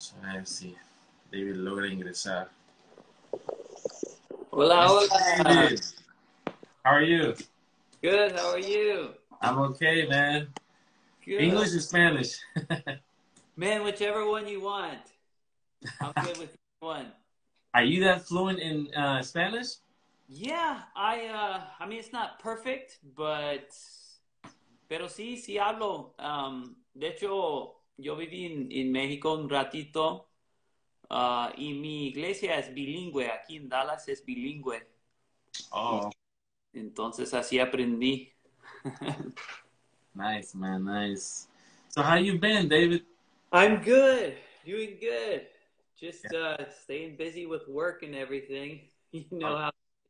A ver si David logra ingresar. Hola, hola. David, how are you? Good. How are you? I'm okay, man. Good. English or Spanish? Man, whichever one you want. I'm good with one. Are you that fluent in uh, Spanish? Yeah, I. Uh, I mean, it's not perfect, but. Pero sí, sí hablo. Um, de hecho, yo viví en, en México un ratito. uh, y mi iglesia es bilingüe. Aquí en Dallas es bilingüe. Oh, Entonces así aprendí. nice, man, nice. So how you been, David? I'm good. Doing good. Just uh, staying busy with work and everything. You know how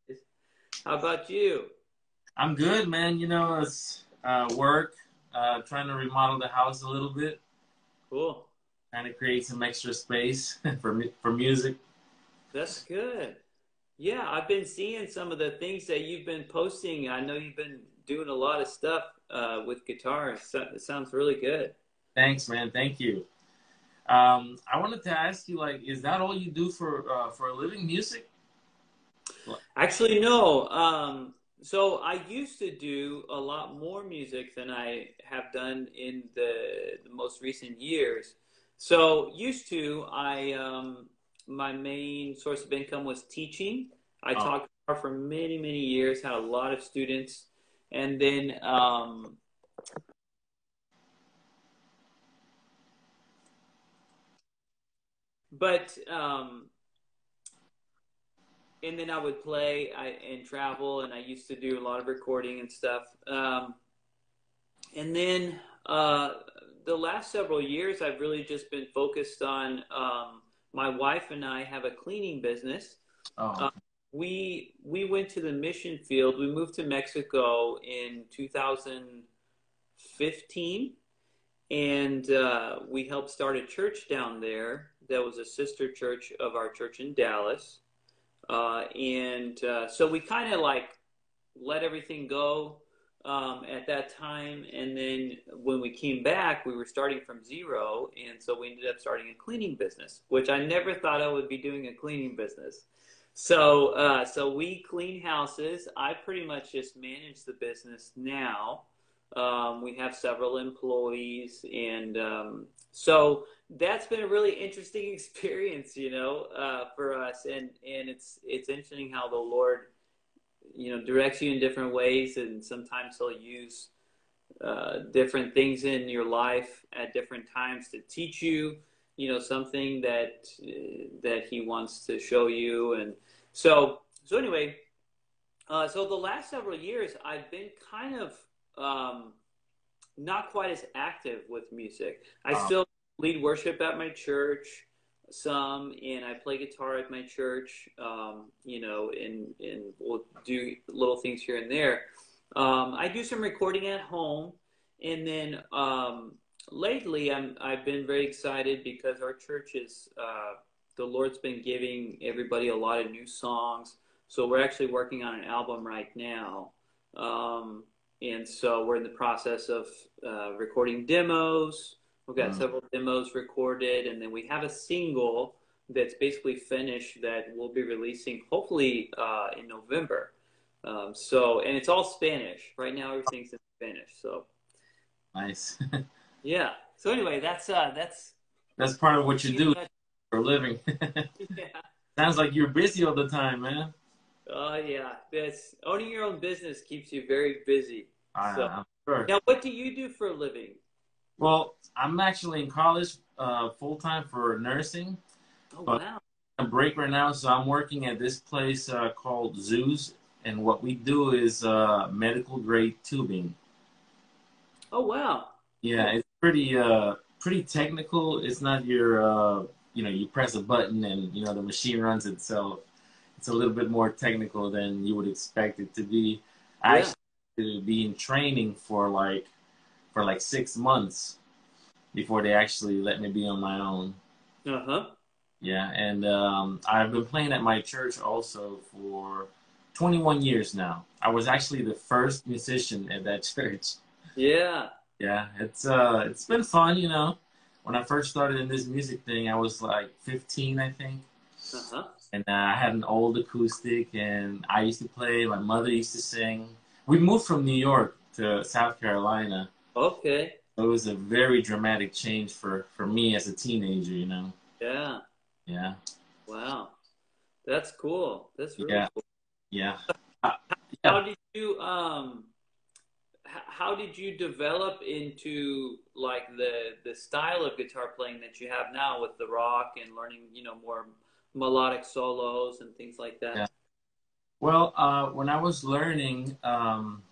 it is. How about you? I'm good, man. You know, it's uh, work, uh, trying to remodel the house a little bit, Cool. Kind of create some extra space for for music. That's good. Yeah, I've been seeing some of the things that you've been posting. I know you've been doing a lot of stuff uh, with guitars. So, it sounds really good. Thanks, man. Thank you. Um, I wanted to ask you, like, is that all you do for uh, for a living, music? Actually, no. Um, so I used to do a lot more music than I have done in the, the most recent years. So used to, I um, my main source of income was teaching. I Oh. taught guitar for many many years, had a lot of students, and then um, but um, and then I would play I, and travel, and I used to do a lot of recording and stuff. Um, and then uh, the last several years, I've really just been focused on. Um, my wife and I have a cleaning business. Oh, Uh, We we went to the mission field. We moved to Mexico in 2015, and uh, we helped start a church down there. That was a sister church of our church in Dallas. Uh, and uh, so we kind of like let everything go um, at that time. And then when we came back, we were starting from zero. And so we ended up starting a cleaning business, which I never thought I would be doing a cleaning business. So, uh, so we clean houses. I pretty much just manage the business now. Um, we have several employees, and um, so that's been a really interesting experience, you know, uh, for us. And and it's it's interesting how the Lord, you know, directs you in different ways, and sometimes He'll use uh, different things in your life at different times to teach you, you know, something that uh, that He wants to show you. And so so anyway, uh, so the last several years, I've been kind of um, not quite as active with music. I Oh. still lead worship at my church some, and I play guitar at my church. Um, you know, and and we'll do little things here and there. Um, I do some recording at home, and then um, lately I'm I've been very excited because our church is uh, the Lord's been giving everybody a lot of new songs. So we're actually working on an album right now. Um, and so we're in the process of uh, recording demos. We've got Mm. several demos recorded, and then we have a single that's basically finished that we'll be releasing hopefully uh, in November. Um, so, and it's all Spanish right now. Everything's in Spanish. So, nice. yeah. So anyway, that's uh, that's That's part of what you do for a living. Yeah. Sounds like you're busy all the time, man. Oh yeah. That's owning your own business keeps you very busy. I, So- sure. Now, what do you do for a living? Well, I'm actually in college uh, full time for nursing. Oh But- wow. a break right now, so I'm working at this place uh, called Zoos, and what we do is uh, medical grade tubing. Oh wow. Yeah, it's pretty uh, pretty technical. It's not your uh, you know you press a button and you know the machine runs itself. It's a little bit more technical than you would expect it to be. I actually to be in training for like for like six months before they actually let me be on my own. Uh huh. Yeah, and um, I've been playing at my church also for 21 years now. I was actually the first musician at that church. Yeah. Yeah, it's uh, it's been fun, you know. when I first started in this music thing, I was like 15, I think. Uh-huh. And uh, I had an old acoustic, and I used to play. My mother used to sing. We moved from New York to South Carolina. Okay. It was a very dramatic change for, for me as a teenager, you know. Yeah. Yeah. Wow. That's cool. That's really Yeah. cool. Yeah. How did you um how did you develop into like the the style of guitar playing that you have now with the rock and learning, you know, more melodic solos and things like that? Yeah. Well, uh, when I was learning, um,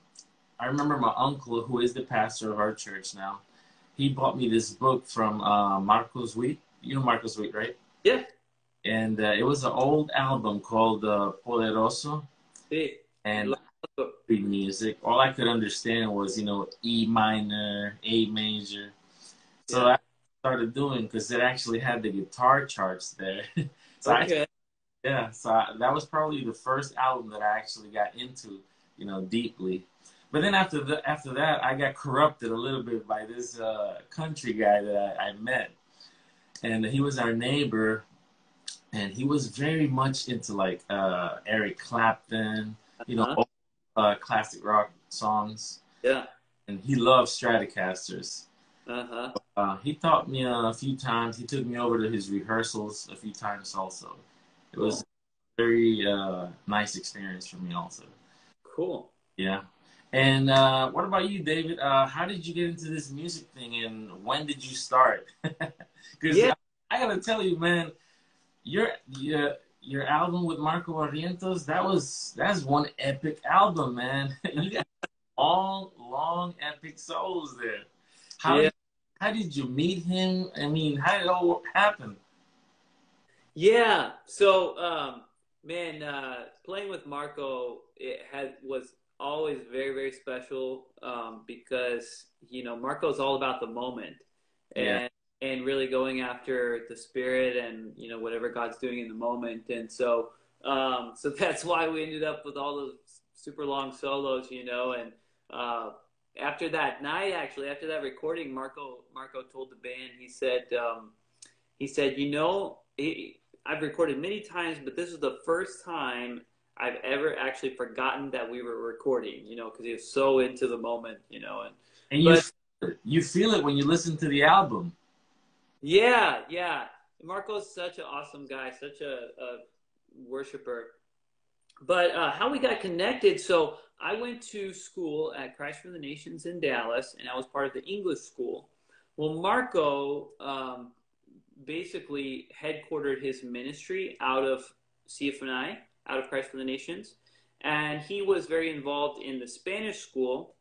I remember my uncle, who is the pastor of our church now, he bought me this book from uh, Marcos Witt. You know Marcos Witt, right? Yeah. And uh, it was an old album called uh, Poderoso. See, And read music. All I could understand was, you know, E minor, A major. So Yeah. I started doing because it actually had the guitar charts there. so I yeah, so I, that was probably the first album that I actually got into, you know, deeply. But then after the, after that, I got corrupted a little bit by this uh, country guy that I, I met, and he was our neighbor, and he was very much into like uh, Eric Clapton, you know, Uh-huh. old, uh, classic rock songs, Yeah. and he loved Stratocasters. Uh-huh. Uh, he taught me a few times. He took me over to his rehearsals a few times also. It was a very uh, nice experience for me also. Cool. Yeah. And uh, what about you, David? Uh, how did you get into this music thing, and when did you start? Because Yeah. I, I gotta tell you, man, your your your album with Marco Barrientos that was that's one epic album, man. you got long, long, epic solos there. How Yeah. did, how did you meet him? I mean, how did it all happen? Yeah. So, um, man, uh, playing with Marco it had was always very very special um, because you know Marco's all about the moment and Yeah. and really going after the spirit and you know whatever God's doing in the moment and so um, so that's why we ended up with all those super long solos you know and uh, after that night actually after that recording Marco Marco told the band he said um, he said you know he, I've recorded many times but this is the first time I've ever actually forgotten that we were recording, you know, because he was so into the moment, you know. And And you But- you feel it when you listen to the album. yeah, yeah, Marco's such an awesome guy, such a, a worshiper. But uh, how we got connected? So I went to school at Christ for the Nations in Dallas, and I was part of the English school. Well, Marco um, basically headquartered his ministry out of CFNI, out of Christ for the Nations, and he was very involved in the Spanish school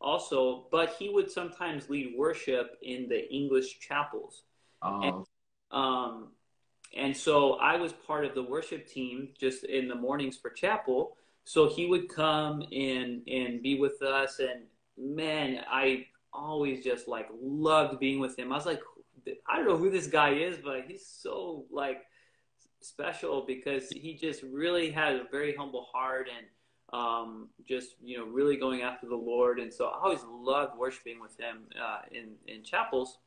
also, but he would sometimes lead worship in the English chapels. Um, Um, and so I was part of the worship team just in the mornings for chapel. So he would come and and be with us, and man, I always just like loved being with him. I was like, I don't know who this guy is, but he's so like special because he just really had a very humble heart and um, just you know really going after the Lord. And so I always loved worshiping with him uh, in in chapels.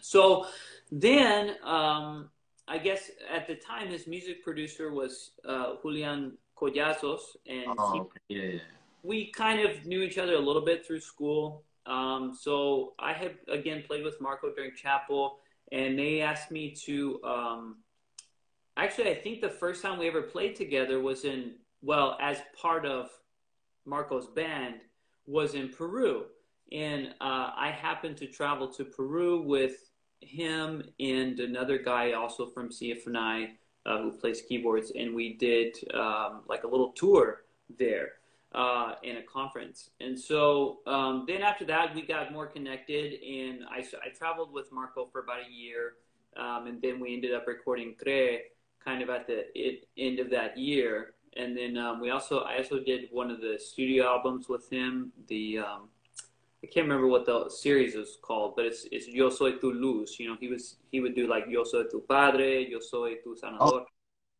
So then, um, I guess at the time, his music producer was uh, Julian Collazos, and oh, okay. yeah, yeah. we kind of knew each other a little bit through school. Um, so I had again played with Marco during chapel, and they asked me to. Actually, I think the first time we ever played together was in well, as part of Marco's band, was in Peru, and uh, I happened to travel to Peru with him and another guy also from CFNI uh, who plays keyboards, and we did um, like a little tour there uh, in a conference. And so um, then after that, we got more connected, and I, I traveled with Marco for about a year, um, and then we ended up recording Cree kind of at the it, end of that year. And then um, we also I also did one of the studio albums with him. The um, I can't remember what the series is called, but it's it's Yo Soy Tu Luz. You know, he was he would do like Yo Soy Tu Padre, Yo Soy Tu Sanador,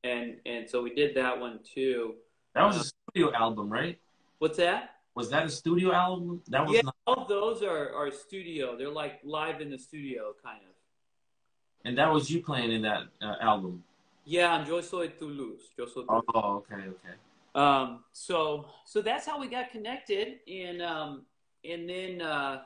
and and so we did that one too. That was a studio album, right? What's that? Was that a studio album? That was Yeah, not. all those are are studio. They're like live in the studio, kind of. And that was you playing in that uh, album. Yeah, Yo Soy Tu Luz. Yo Soy Tu Oh, okay, okay. Um, so so that's how we got connected, and um, and then uh,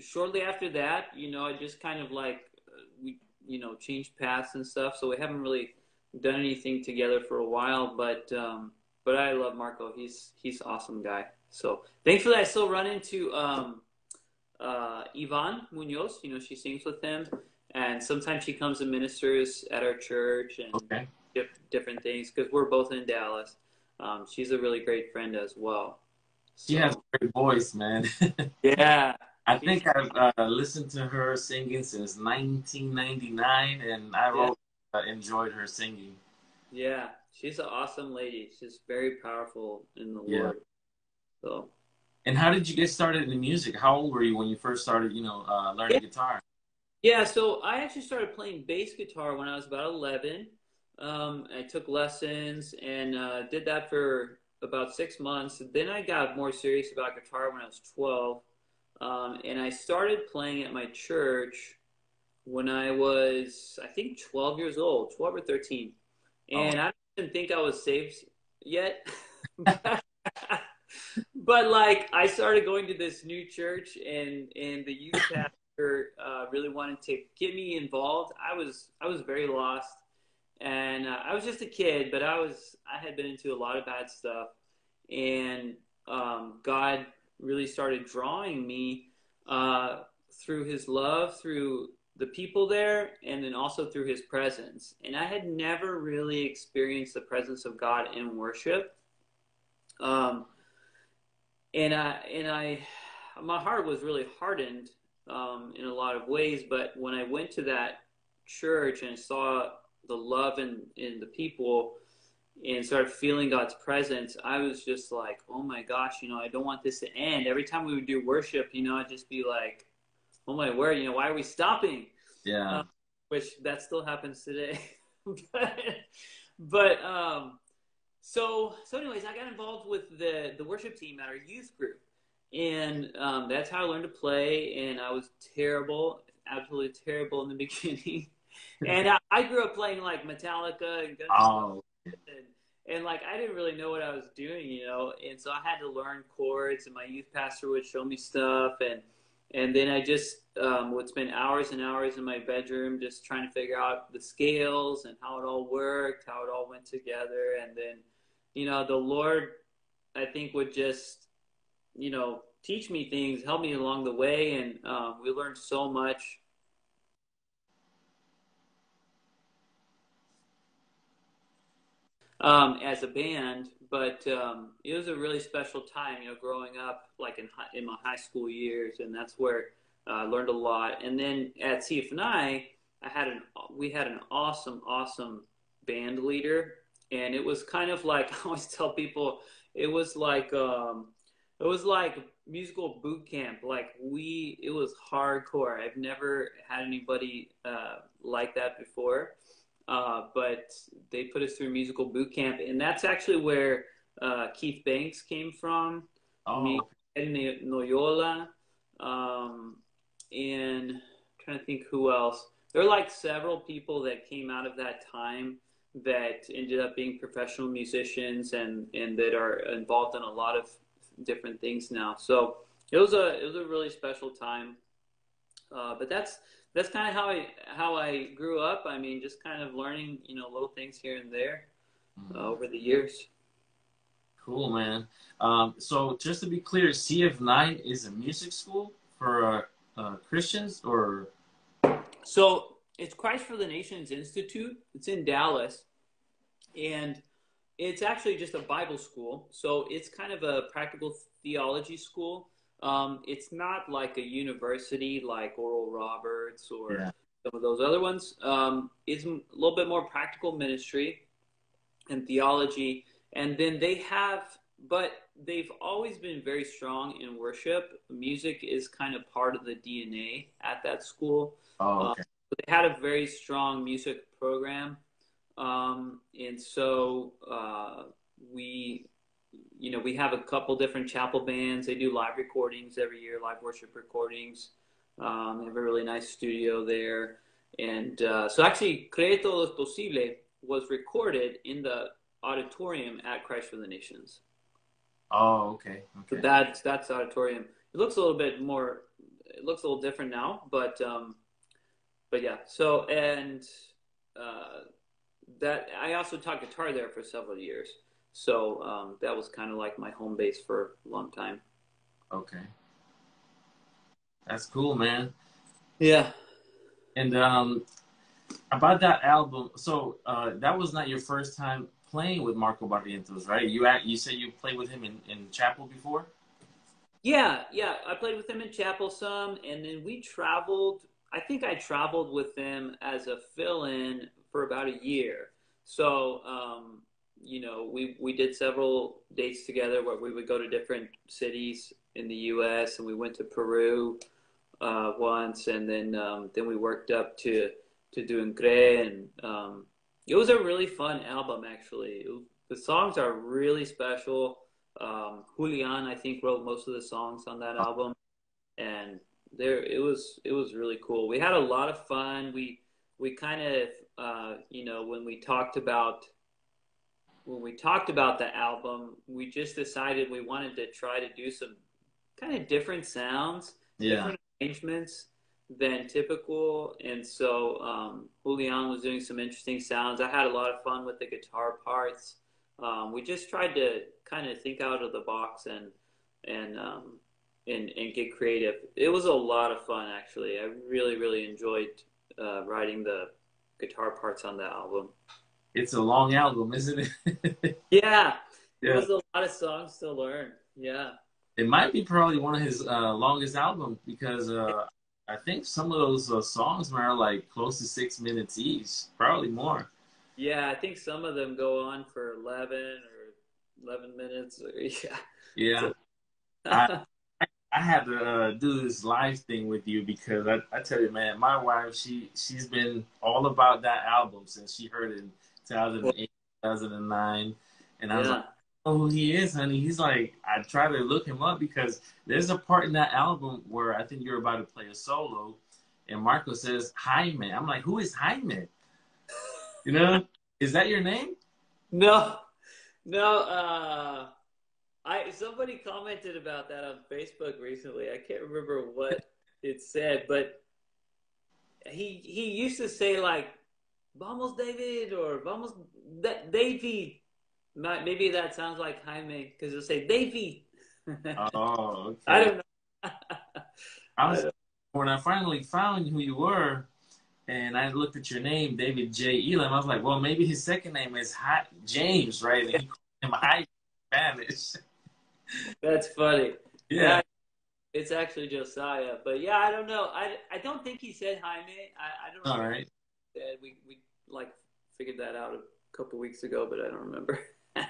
shortly after that, you know, I just kind of like uh, we you know changed paths and stuff. So we haven't really done anything together for a while, but um, but I love Marco. He's he's awesome guy. So thankfully, I still run into um, uh, Yvonne Munoz. You know, she sings with him, and sometimes she comes and ministers at our church and Okay. dif- different things because we're both in Dallas. Um, she's a really great friend as well. She has a great voice, man. Yeah. I think I've uh, listened to her singing since 1999, and I've Yeah. always uh, enjoyed her singing. Yeah. She's an awesome lady. She's very powerful in the Yeah. Lord. So And how did you get started in music? How old were you when you first started, you know, uh, learning guitar? Yeah, so I actually started playing bass guitar when I was about 11. Um, I took lessons and uh, did that for about six months. Then I got more serious about guitar when I was 12. Um, and I started playing at my church when I was, I think, 12 years old, 12 or 13. And I didn't think I was saved yet. but like I started going to this new church and and the youth pastor uh, really wanted to get me involved. I was I was very lost, and uh, I was just a kid, but I was I had been into a lot of bad stuff, and um, God really started drawing me uh, through His love, through the people there, and then also through His presence. And I had never really experienced the presence of God in worship. Um, and I and I my heart was really hardened um, in a lot of ways. But when I went to that church and saw the love in in the people and started feeling God's presence, I was just like, oh my gosh, you know, I don't want this to end. Every time we would do worship, you know, I'd just be like, oh my word, you know, why are we stopping? Yeah. Uh, which that still happens today. but but um, so so anyways, I got involved with the the worship team at our youth group, and um, that's how I learned to play. And I was terrible, absolutely terrible in the beginning. and I, I grew up playing like Metallica and Guns N' oh, Roses and, and like I didn't really know what I was doing, you know. And so I had to learn chords, and my youth pastor would show me stuff, and and then I just um, would spend hours and hours in my bedroom just trying to figure out the scales and how it all worked, how it all went together. And then, you know, the Lord, I think, would just, you know, teach me things, help me along the way. And um, we learned so much. Um, as a band, but um, it was a really special time, you know, growing up like in high, in my high school years, and that's where uh, I learned a lot. And then at CFNI, I had an we had an awesome, awesome band leader, and it was kind of like I always tell people, it was like um, it was like musical boot camp. Like we, it was hardcore. I've never had anybody uh, like that before. Uh, but they put us through musical boot camp, and that's actually where uh, Keith Banks came from. oh, Me, Ed Noyola, um, and I'm trying to think who else. There are like several people that came out of that time that ended up being professional musicians and, and that are involved in a lot of different things now. So it was a it was a really special time. Uh, but that's that's kind of how I how I grew up. I mean, just kind of learning you know little things here and there uh, over the years. cool, man. Um, so just to be clear, CFNI is a music school for uh, uh, Christians, or So it's Christ for the Nations Institute. It's in Dallas, and it's actually just a Bible school. So it's kind of a practical theology school. Um, it's not like a university like Oral Roberts or Yeah. some of those other ones. Um, it's a little bit more practical ministry and theology. And then they have, but they've always been very strong in worship. Music is kind of part of the DNA at that school. oh, okay. But they had a very strong music program. Um, and so uh, we, you know, we have a couple different chapel bands. They do live recordings every year, live worship recordings. Um, they have a really nice studio there. And uh, so actually, Cree Todo es Posible was recorded in the auditorium at Christ for the Nations. Oh, okay. So Okay. that's that's the auditorium. It looks a little bit more. It looks a little different now, but um, but yeah. So and uh, that I also taught guitar there for several years. So um, that was kind of like my home base for a long time. Okay. That's cool, man. Yeah. And um, about that album, so uh, that was not your first time playing with Marco Barrientos, right? You act, you said you played with him in, in chapel before. Yeah, yeah. I played with him in chapel some, and then we traveled. I think I traveled with them as a fill-in for about a year. So, um, you know, we we did several dates together where we would go to different cities in the U.S. and we went to Peru uh, once, and then um, then we worked up to to doing Cree, and um, it was a really fun album actually. The songs are really special. Um, Julian, I think, wrote most of the songs on that album, and there it was. It was really cool. We had a lot of fun. We we kind of, uh, you know, when we talked about when we talked about the album, we just decided we wanted to try to do some kind of different sounds, Yeah. different arrangements than typical. And so um, Julian was doing some interesting sounds. I had a lot of fun with the guitar parts. Um, we just tried to kind of think out of the box and and um, and and get creative. It was a lot of fun, actually. I really really enjoyed uh, writing the guitar parts on the album. It's a long album, isn't it? Yeah, it Yeah. was a lot of songs to learn. Yeah. it might be probably one of his uh, longest albums because uh, I think some of those uh, songs are like close to six minutes each, probably more. Yeah, I think some of them go on for 11 or 11 minutes. Or, yeah. Yeah. I- I had to uh, do this live thing with you because I, I tell you, man, my wife, she, she's been all about that album since she heard it in 2008, 2009. And I was Yeah. like, oh, who he is, honey. He's like, I try to look him up because there's a part in that album where I think you're about to play a solo, and Marco says, Jaime. I'm like, who is Jaime? You know, is that your name? No, no. Uh, I somebody commented about that on Facebook recently. I can't remember what it said, but he he used to say like "Vamos, David" or "Vamos, Da- Davey." Might- Maybe that sounds like Jaime because he'll say Davey. Oh, okay. I don't know. I was when I finally found who you were, and I looked at your name, David J. Elam. I was like, well, maybe his second name is Hi- James, right? And he called him High Spanish. That's funny. Yeah. It's actually Josiah, but yeah, I don't know. I, I don't think he said Jaime. I, I don't. All remember right. said. We we like figured that out a couple weeks ago, but I don't remember.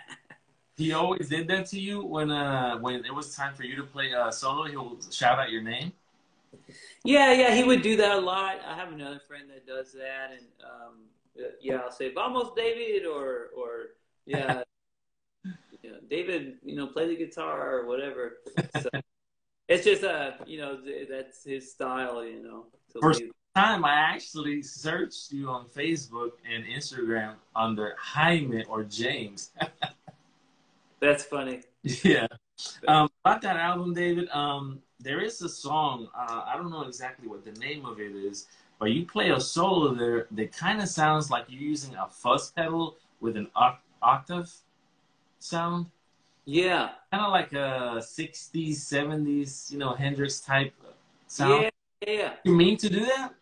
He always did that to you when uh when it was time for you to play uh solo. He'll shout out your name. yeah, yeah, he would do that a lot. I have another friend that does that, and um, yeah, I'll say "Vamos, David," or or yeah, know, David, you know, play the guitar or whatever. So, it's just uh, you know, that's his style, you know. First- lead. Time I actually searched you on Facebook and Instagram under Jaime or James. That's funny. Yeah. Um, about that album, David, um, there is a song. Uh, I don't know exactly what the name of it is, but you play a solo there that kind of sounds like you're using a fuzz pedal with an oct- octave sound. Yeah. Kind of like a 60s, 70s, you know, Hendrix type sound. Yeah, yeah. You mean to do that?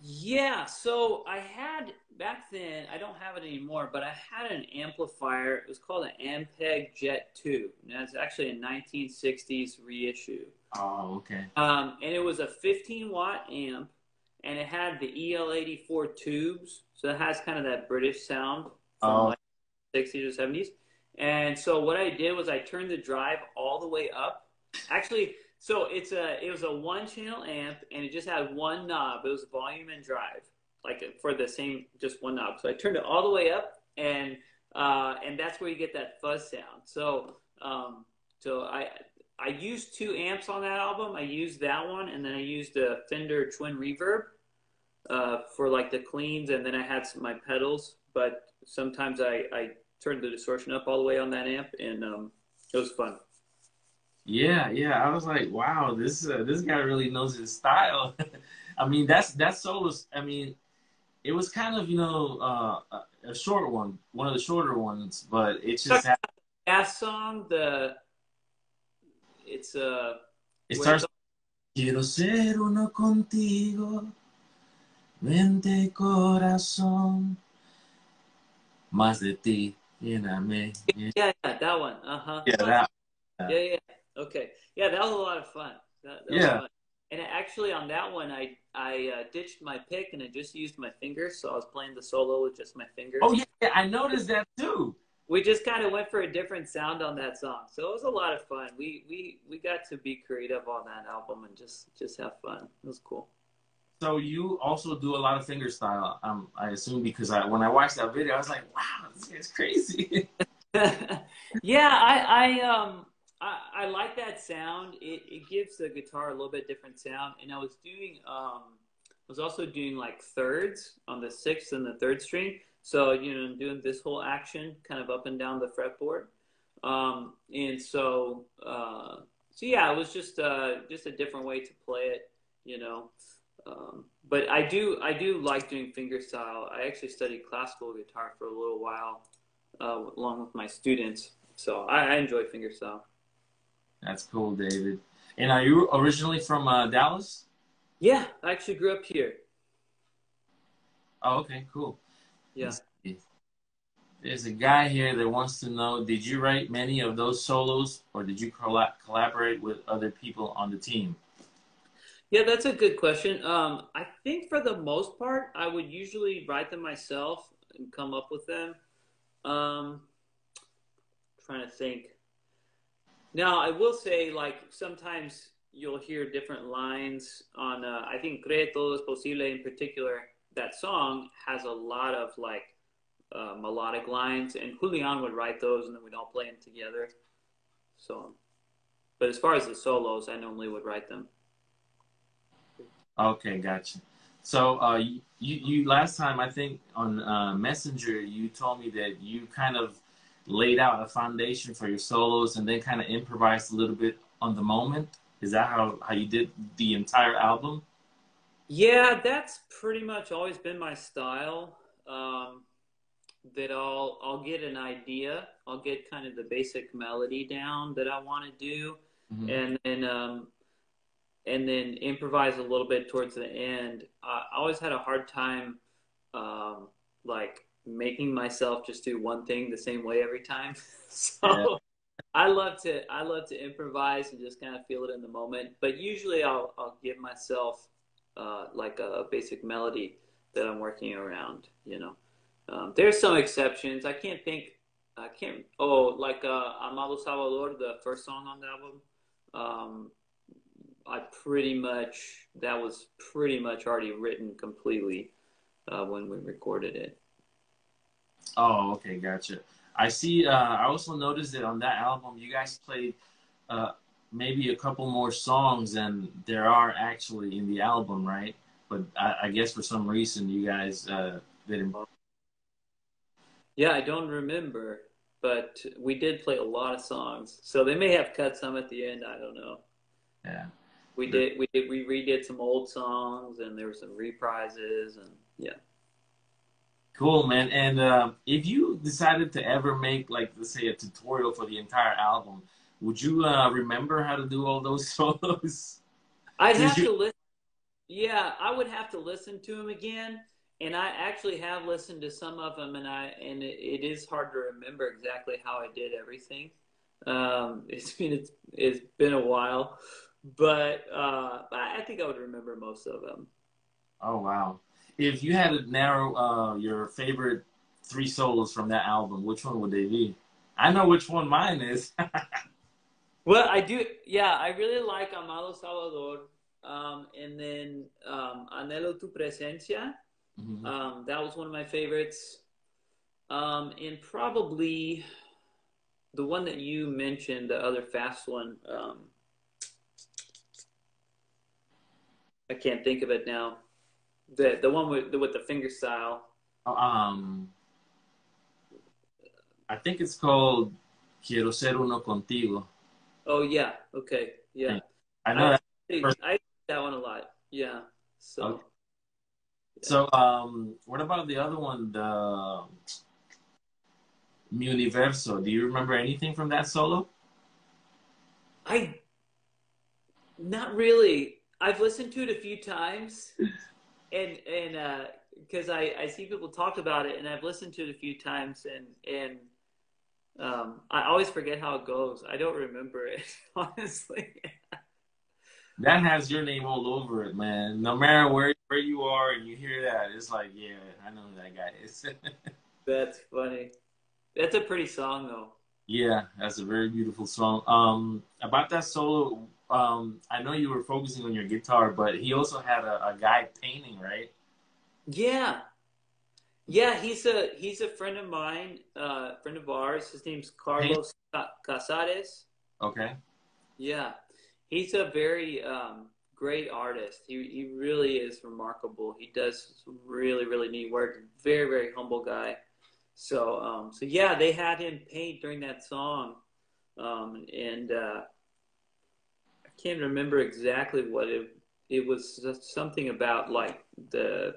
Yeah, so I had back then, I don't have it anymore, but I had an amplifier. It was called an Ampeg Jet 2. And that's actually a 1960s reissue. Oh, okay. Um, and it was a 15 watt amp, and it had the EL84 tubes. So it has kind of that British sound from Oh. like 60s or 70s. And so what I did was I turned the drive all the way up. Actually, so it's a it was a one channel amp, and it just had one knob. It was volume and drive, like for the same just one knob. So I turned it all the way up, and uh, and that's where you get that fuzz sound. So um, so I I used two amps on that album. I used that one, and then I used a Fender Twin Reverb. uh, for like the cleans, and then I had some, my pedals. But sometimes I I turned the distortion up all the way on that amp, and um, it was fun. Yeah, yeah. I was like, wow, this uh, this guy really knows his style. I mean, that's that's solo. I mean, it was kind of you know uh, a short one, one of the shorter ones, but it just had, that song. The it's uh it starts. Quiero ser uno contigo, mente corazón, más de ti, lléname. Yeah, yeah, that one. Uh huh. Yeah, that. Yeah, yeah. Okay. Yeah, that was a lot of fun. That, that yeah. Fun. And actually, on that one, I I uh, ditched my pick and I just used my fingers, so I was playing the solo with just my fingers. Oh yeah, I noticed that too. We just kind of went for a different sound on that song, so it was a lot of fun. We we we got to be creative on that album and just just have fun. It was cool. So you also do a lot of finger style, um, I assume, because I when I watched that video, I was like, wow, this is crazy. yeah, I I um I, I like that sound. It, it gives the guitar a little bit different sound. And I was doing, um, I was also doing like thirds on the sixth and the third string. So, you know, I'm doing this whole action kind of up and down the fretboard. Um, and so, uh, so yeah, it was just, uh, just a different way to play it, you know. Um, but I do, I do like doing fingerstyle. I actually studied classical guitar for a little while, uh, along with my students. So I, I enjoy fingerstyle. That's cool, David. And are you originally from uh, Dallas? Yeah, I actually grew up here. Oh, okay, cool. Yeah. There's a guy here that wants to know: Did you write many of those solos, or did you collaborate with other people on the team? Yeah, that's a good question. Um, I think for the most part, I would usually write them myself and come up with them. Um, trying to think. Now, I will say, like, sometimes you'll hear different lines on, uh, I think Cree Todo es Posible in particular, that song has a lot of, like, uh, melodic lines, and Julian would write those, and then we'd all play them together. So, but as far as the solos, I normally would write them. Okay, gotcha. So, uh, you, you last time I think on uh, Messenger, you told me that you kind of laid out a foundation for your solos and then kind of improvised a little bit on the moment? Is that how, how you did the entire album? Yeah, that's pretty much always been my style. Um, that I'll I'll get an idea, I'll get kind of the basic melody down that I want to do, mm-hmm. and then um, and then improvise a little bit towards the end. I always had a hard time, um, like making myself just do one thing the same way every time. so yeah. I love to I love to improvise and just kind of feel it in the moment. But usually I'll I'll give myself uh, like a basic melody that I'm working around. You know, um, there's some exceptions. I can't think. I can't. Oh, like uh, Amado Salvador, the first song on the album. Um, I pretty much that was pretty much already written completely uh, when we recorded it. Oh, okay, gotcha. I see. Uh, I also noticed that on that album, you guys played uh, maybe a couple more songs than there are actually in the album, right? But I, I guess for some reason you guys uh, didn't. Yeah, I don't remember, but we did play a lot of songs, so they may have cut some at the end. I don't know. Yeah. We did. We did. We redid some old songs, and there were some reprises, and yeah. Cool, man. And uh, if you decided to ever make, like, let's say, a tutorial for the entire album, would you uh, remember how to do all those solos? I'd have you... to listen. Yeah, I would have to listen to them again. And I actually have listened to some of them, and I and it, it is hard to remember exactly how I did everything. Um, it's been it's, it's been a while, but uh, I think I would remember most of them. Oh wow! if you had to narrow uh, your favorite three solos from that album, which one would they be? I know which one mine is. well, I do. Yeah, I really like Amado Salvador, um, and then um, Anhelo tu presencia. Mm-hmm. Um, that was one of my favorites, um, and probably the one that you mentioned, the other fast one. Um, I can't think of it now. The the one with the, with the finger style. Um, I think it's called Quiero ser uno contigo. Oh yeah. Okay. Yeah. I know that. I, I that one a lot. Yeah. So. Okay. So, um, what about the other one, the Mi Universo? Do you remember anything from that solo? I not really. I've listened to it a few times, and and because uh, I I see people talk about it, and I've listened to it a few times, and and um, I always forget how it goes. I don't remember it honestly. that has your name all over it, man. No matter where where you are and you hear that, it's like, yeah, I know who that guy is. That's funny. That's a pretty song, though. Yeah, that's a very beautiful song. Um, about that solo, um, I know you were focusing on your guitar, but he also had a, a guy painting, right? Yeah, yeah. He's a he's a friend of mine, uh, friend of ours. His name's Carlos Casares. Okay. Yeah, he's a very um, great artist. He he really is remarkable. He does really really neat work. Very very humble guy. So um, so yeah, they had him paint during that song, um, and uh, can't remember exactly what it. It was something about like the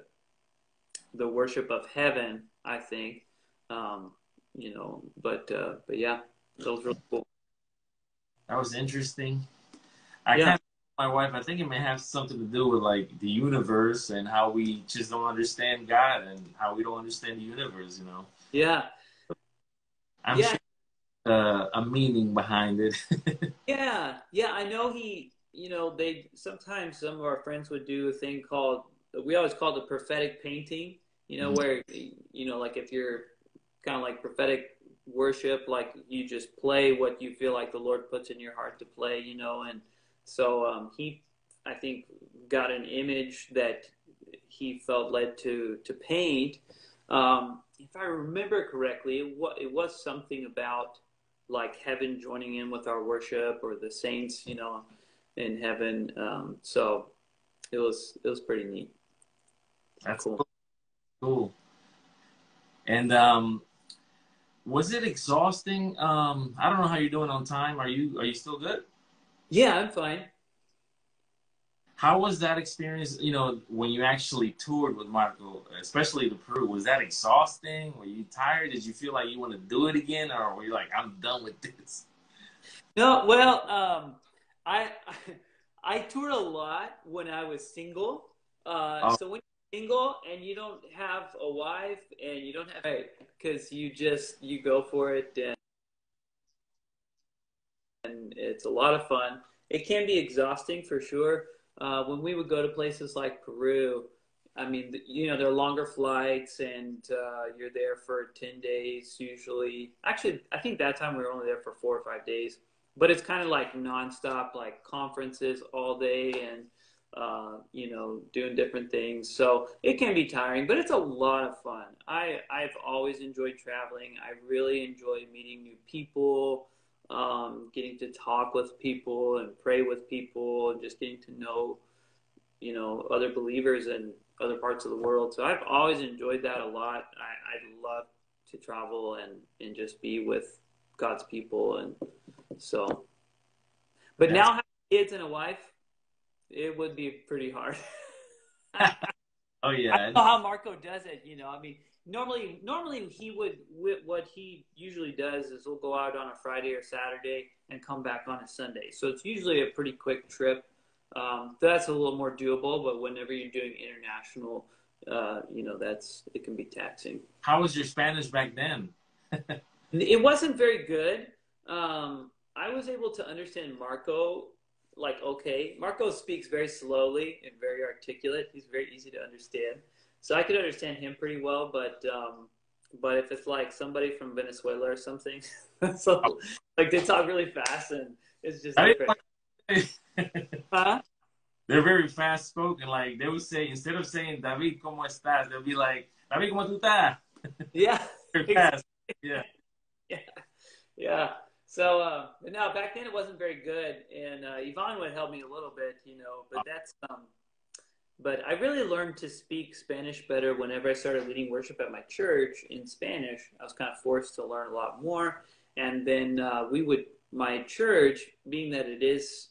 the worship of heaven, I think. Um, you know, but uh, but yeah, that was really cool. That was interesting. I Yeah. can't my wife, I think it may have something to do with like the universe and how we just don't understand God and how we don't understand the universe, you know. Yeah, I'm Yeah. sure uh, a meaning behind it. yeah, yeah. I know he. You know, they sometimes some of our friends would do a thing called we always call it the prophetic painting. You know, Mhm. where you know, like if you're kind of like prophetic worship, like you just play what you feel like the Lord puts in your heart to play. You know, and so um, he, I think, got an image that he felt led to to paint. Um, if I remember correctly, it was, it was something about like heaven joining in with our worship or the saints, you know, in heaven. Um, so it was it was pretty neat. That's Cool. cool. And um, was it exhausting? Um, I don't know how you're doing on time. Are you are you still good? Yeah, I'm fine. How was that experience? You know, when you actually toured with Marco, especially the Peru, was that exhausting? Were you tired? Did you feel like you want to do it again, or were you like, I'm done with this? No, well, um, I I toured a lot when I was single. Uh, Oh. So when you're single and you don't have a wife and you don't have a because you just you go for it and and it's a lot of fun. It can be exhausting for sure. Uh, when we would go to places like Peru, I mean, you know, there are longer flights and uh, you're there for 10 days usually. Actually, I think that time we were only there for four or five days, but it's kind of like nonstop, like conferences all day and, uh, you know, doing different things. So it can be tiring, but it's a lot of fun. I, I've always enjoyed traveling. I really enjoy meeting new people um, getting to talk with people and pray with people and just getting to know, you know, other believers in other parts of the world. So I've always enjoyed that a lot. I, I love to travel and, and just be with God's people. And so, but Yes. now having kids and a wife, it would be pretty hard. Oh I yeah, don't know how Marco does it. You know, I mean, normally, normally he would. What he usually does is he'll go out on a Friday or Saturday and come back on a Sunday. So it's usually a pretty quick trip. Um, that's a little more doable. But whenever you're doing international, uh, you know, that's it can be taxing. how was your Spanish back then? It wasn't very good. Um, I was able to understand Marco like okay. Marco speaks very slowly and very articulate. He's very easy to understand, so I could understand him pretty well. But um, but if it's like somebody from Venezuela or something, so like they talk really fast and it's just I Huh? They're very fast spoken. Like they would say, instead of saying David, ¿cómo estás? They'll be like, David, ¿cómo tú estás? Yeah. Fast. Yeah. yeah, yeah. So, uh, no, back then it wasn't very good, and uh, Yvonne would help me a little bit, you know. But that's um, but I really learned to speak Spanish better whenever I started leading worship at my church in Spanish. I was kind of forced to learn a lot more. And then uh, we would, my church, being that it is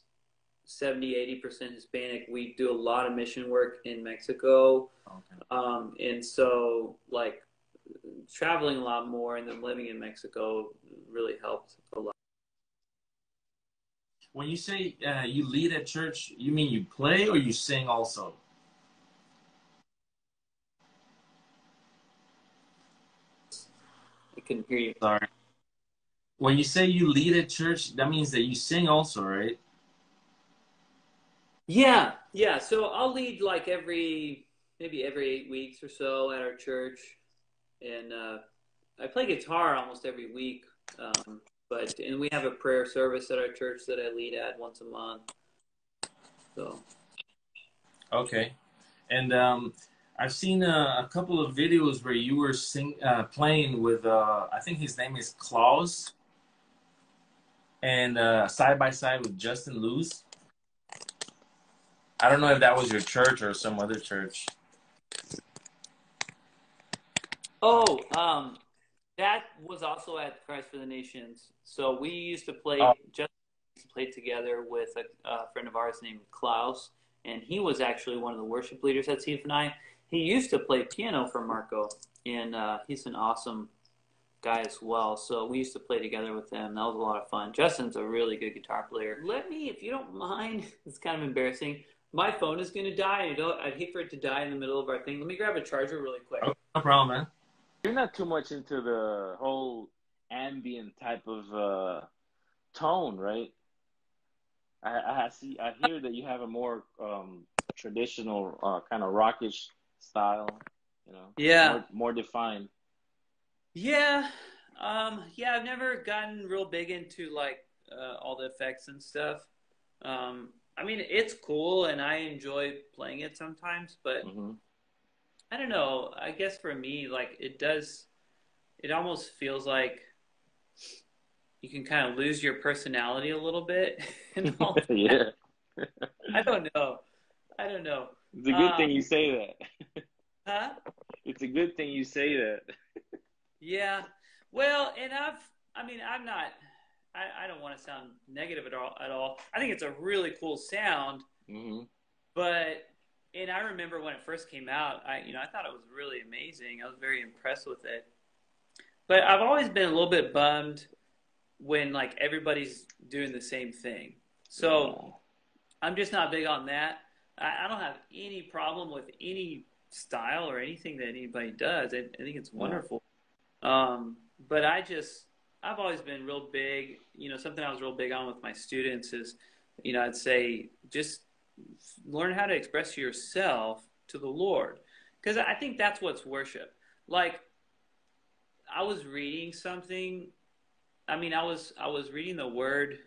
70, 80% Hispanic, we do a lot of mission work in Mexico. Okay. Um, and so, like, traveling a lot more and then living in Mexico really helped a lot. When you say uh, you lead at church, you mean you play or you sing also? I couldn't hear you. Sorry. When you say you lead a church, that means that you sing also, right? Yeah, yeah. So I'll lead like every maybe every eight weeks or so at our church, and uh, I play guitar almost every week. Um, but and we have a prayer service at our church that I lead at once a month. So. Okay, and um, I've seen a, a, couple of videos where you were sing, uh, playing with, uh, I think his name is Klaus, and uh, side by side with Justin Luz. I don't know if that was your church or some other church. Oh, um, that was also at Christ for the Nations. So we used to play, oh. just played together with a, a, friend of ours named Klaus, and he was actually one of the worship leaders at CFNI he used to play piano for Marco, and uh, he's an awesome guy as well. So we used to play together with him. That was a lot of fun. Justin's a really good guitar player. Let me, if you don't mind, it's kind of embarrassing. My phone is going to die. I don't. I'd hate for it to die in the middle of our thing. Let me grab a charger really quick. Oh, no problem, man. You're not too much into the whole ambient type of uh, tone, right? I, I see. I hear that you have a more um, traditional uh, kind of rockish style, you know? Yeah. More, more defined. Yeah. Um, yeah, I've never gotten real big into like uh, all the effects and stuff. Um, I mean, it's cool and I enjoy playing it sometimes, but mm-hmm. I don't know. I guess for me, like it does, it almost feels like you can kind of lose your personality a little bit. yeah. I don't know. I don't know. It's a good um, thing you say that. huh? It's a good thing you say that. yeah. Well, and I've, I mean, I'm not, I, I don't want to sound negative at all, at all. I think it's a really cool sound. Mm-hmm. But, and I remember when it first came out, I, you know, I thought it was really amazing. I was very impressed with it. But I've always been a little bit bummed when like everybody's doing the same thing. So yeah. I'm just not big on that. I, I don't have any problem with any style or anything that anybody does. I, I think it's wonderful. Um, but I just, I've always been real big. You know, something I was real big on with my students is, you know, I'd say just learn how to express yourself to the Lord. Because I think that's what's worship. Like, I was reading something. I mean, I was I was reading the Word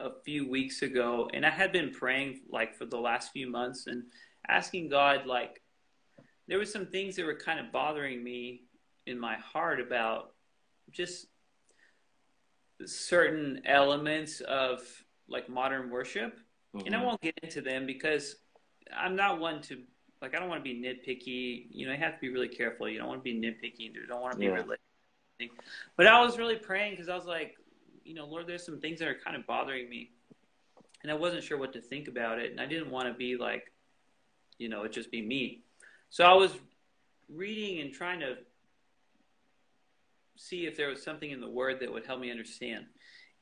a few weeks ago, and I had been praying like for the last few months and asking God, like, there were some things that were kind of bothering me in my heart about just certain elements of like modern worship. Mm-hmm. And I mm-hmm. won't get into them because I'm not one to like I don't want to be nitpicky. You know, you have to be really careful. You don't want to be nitpicky. You don't want to be yeah. religious. But I was really praying because I was like, you know, Lord, there's some things that are kind of bothering me. And I wasn't sure what to think about it. And I didn't want to be like, you know, it just be me. So I was reading and trying to see if there was something in the word that would help me understand.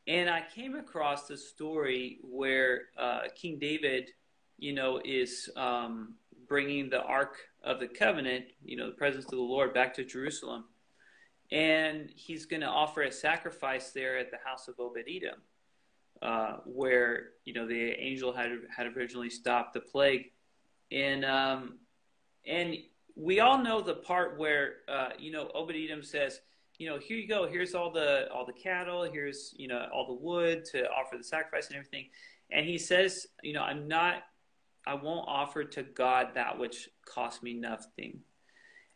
And I came across the story where uh, King David, you know, is um, bringing the Ark of the Covenant, you know, the presence of the Lord back to Jerusalem and he's going to offer a sacrifice there at the house of Obed Edom, uh, where you know the angel had had originally stopped the plague, and um, and we all know the part where uh, you know Obed Edom says, you know, here you go, here's all the all the cattle, here's you know all the wood to offer the sacrifice and everything, and he says, you know, I'm not, I won't offer to God that which cost me nothing.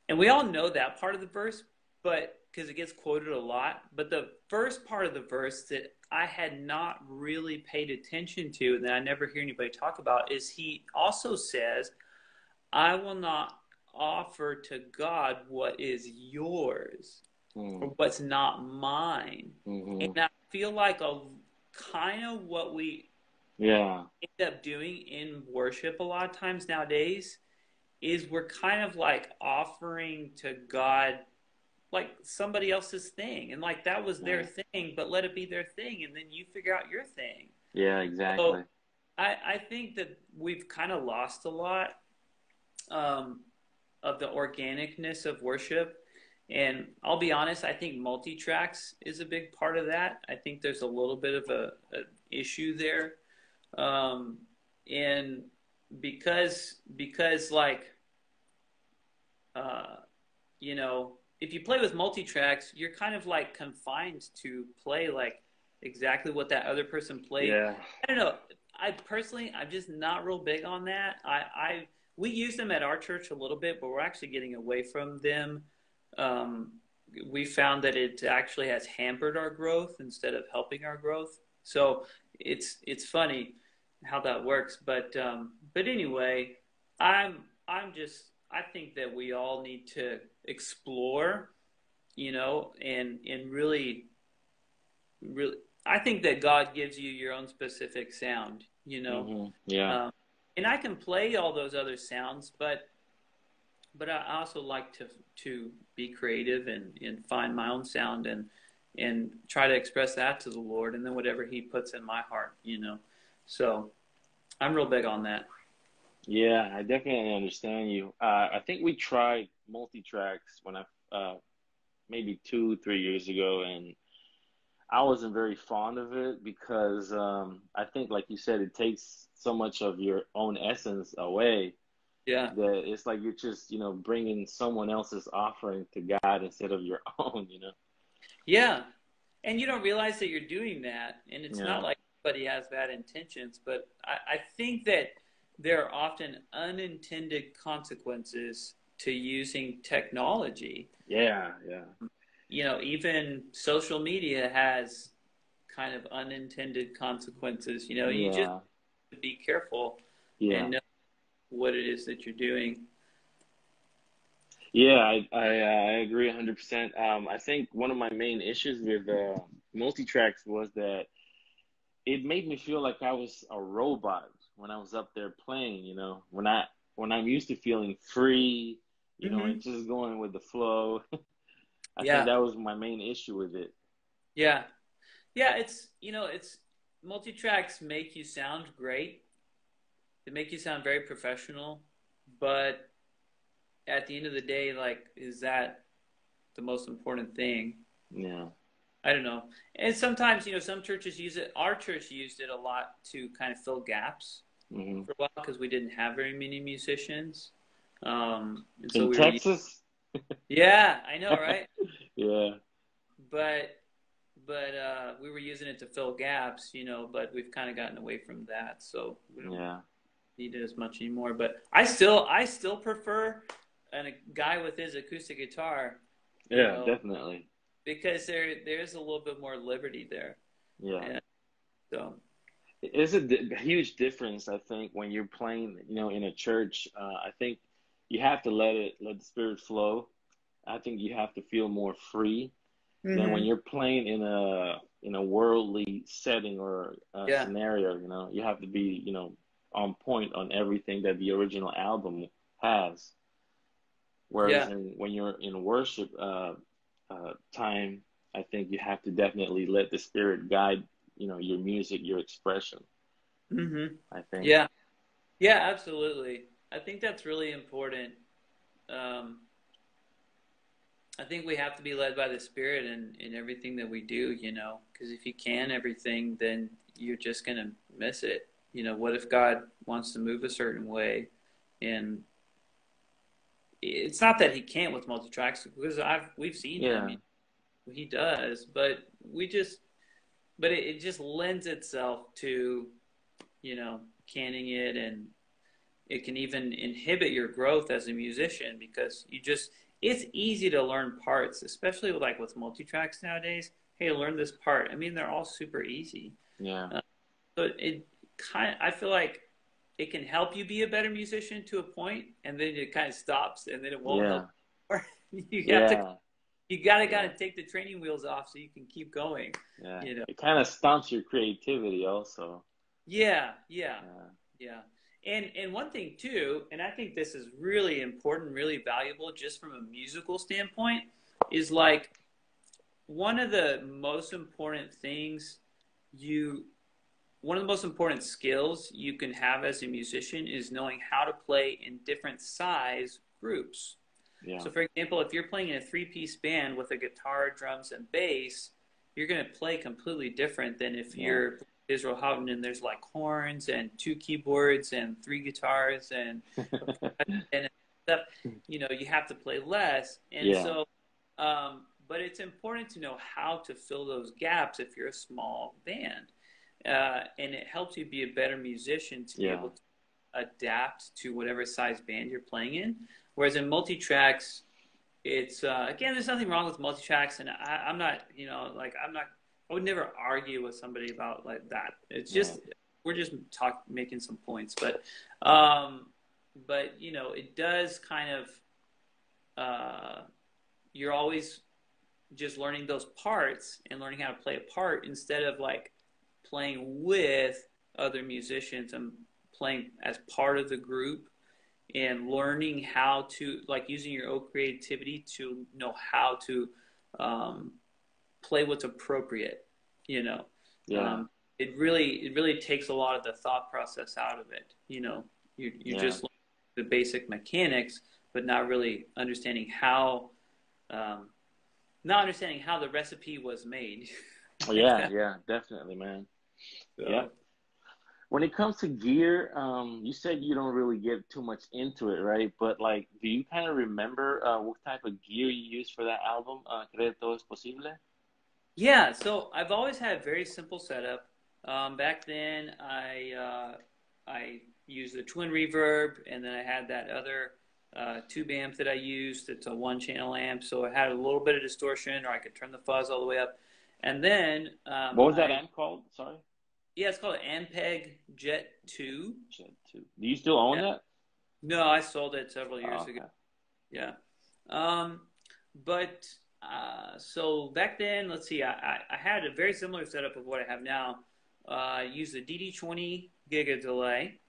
And we all know that part of the verse, but because it gets quoted a lot. But the first part of the verse that I had not really paid attention to, and that I never hear anybody talk about, is he also says, I will not offer to God what is yours Mm. or what's not mine. hmm And I feel like a kind of what we Yeah. end up doing in worship a lot of times nowadays is we're kind of like offering to God like somebody else's thing. And like that was their Right. thing, but let it be their thing and then you figure out your thing. Yeah. Exactly. I, I think that we've kind of lost a lot um, of the organicness of worship. And I'll be honest, I think multi tracks is a big part of that. I think there's a little bit of a, a issue there, um, and because because like, uh, you know, if you play with multi tracks, you're kind of like confined to play like exactly what that other person played. Yeah. I don't know. I personally, I'm just not real big on that. I, I we use them at our church a little bit, but we're actually getting away from them. Um, we found that it actually has hampered our growth instead of helping our growth. So it's it's funny how that works. But um, but anyway, I'm I'm just I think that we all need to explore, you know, and and really really I think that God gives you your own specific sound, you know. Mhm. Yeah. Um, and I can play all those other sounds, but but I also like to to be creative and, and find my own sound and and try to express that to the Lord and then whatever he puts in my heart, you know. So I'm real big on that. Yeah, I definitely understand you. Uh, I think we tried multi tracks when I uh, maybe two, three years ago, and I wasn't very fond of it because um, I think, like you said, it takes so much of your own essence away Yeah. that it's like you're just, you know, bringing someone else's offering to God instead of your own, you know. Yeah. And you don't realize that you're doing that. And it's Yeah. not like anybody has bad intentions, but I, I think that there are often unintended consequences to using technology. Yeah, yeah, You know, even social media has kind of unintended consequences. You know, you just yeah, have to be careful yeah. and know what it is that you're doing. Yeah, I I, uh, I agree 100%. Um, I think one of my main issues with uh, multi-tracks was that it made me feel like I was a robot when I was up there playing, you know, when I when I'm used to feeling free, you know, Mhm. and just going with the flow. I Yeah. think that was my main issue with it. Yeah. Yeah, it's you know, it's multi tracks make you sound great. They make you sound very professional, but at the end of the day, like, is that the most important thing? Yeah. I don't know. And sometimes, you know, some churches use it. Our church used it a lot to kind of fill gaps hmm for a while because we didn't have very many musicians. Um, and so In we were, Texas? yeah, I know, right? Yeah. but but uh, we were using it to fill gaps, you know. But we've kind of gotten away from that, so we don't Yeah. need it as much anymore. But I still I still prefer an, a guy with his acoustic guitar Yeah, know, definitely. because there there's a little bit more liberty there. Yeah. Yeah. So It's a di- huge difference, I think, when you're playing, you know, in a church. Uh, I think you have to let it, let the spirit flow. I think you have to feel more free than Mm-hmm. when you're playing in a in a worldly setting or a Yeah. scenario. You know, you have to be, you know, on point on everything that the original album has. Whereas Yeah. in, when you're in worship uh, uh, time, I think you have to definitely let the spirit guide, you know, your music, your expression. hmm I think. yeah, yeah, absolutely. I think that's really important. Um, I think we have to be led by the Spirit in, in everything that we do, you know, because if you can everything, then you're just going to miss it. You know, what if God wants to move a certain way? And it's not that he can't with multi tracks, because I've we've seen Yeah. mean, he does, but we just, but it, it just lends itself to, you know, canning it and it can even inhibit your growth as a musician because you just it's easy to learn parts especially like with multi-tracks nowadays hey learn this part i mean they're all super easy Yeah. Uh, but it kind i feel like it can help you be a better musician to a point, and then it kind of stops, and then it won't Yeah. help. you Yeah. have to, you gotta gotta take the training wheels off so you can keep going. Yeah. You know. It kind of stumps your creativity also. Yeah, yeah. Yeah. Yeah. And and one thing too, and I think this is really important, really valuable just from a musical standpoint, is like one of the most important things you one of the most important skills you can have as a musician is knowing how to play in different size groups. Yeah. So, for example, if you're playing in a three piece band with a guitar, drums, and bass, you're going to play completely different than if Yeah. you're Israel Houghton and there's like horns and two keyboards and three guitars and, and stuff. You know, you have to play less. And Yeah. so, um, but it's important to know how to fill those gaps if you're a small band. Uh, and it helps you be a better musician to Yeah. be able to adapt to whatever size band you're playing in. Whereas in multi tracks, it's uh, again, there's nothing wrong with multi tracks, and I, I'm not, you know, like I'm not, I would never argue with somebody about like that. It's just we're just talk making some points, but um, but you know, it does kind of uh, you're always just learning those parts and learning how to play a part instead of like playing with other musicians and playing as part of the group and learning how to like using your own creativity to know how to um, play what's appropriate you know yeah. um, it really it really takes a lot of the thought process out of it you know you you Yeah. just learn the basic mechanics but not really understanding how um, not understanding how the recipe was made yeah. Yeah. Definitely, man. So, Yeah. When it comes to gear, um, you said you don't really get too much into it, right? But like, do you kind of remember uh, what type of gear you used for that album? Uh, Creer todo es posible. Yeah, so I've always had a very simple setup. Um, back then, I uh, I used the twin reverb, and then I had that other uh, tube amp that I used. It's a one-channel amp, so it had a little bit of distortion, or I could turn the fuzz all the way up. And then um, What was that I- amp called? Sorry. Yeah, it's called Ampeg Jet Two. Jet two. Do you still own Yeah. that? No, I sold it several years Oh, okay. ago. Yeah. Um, but uh, so back then, let's see, I, I, I had a very similar setup of what I have now. Uh, I used a DD20 Giga delay.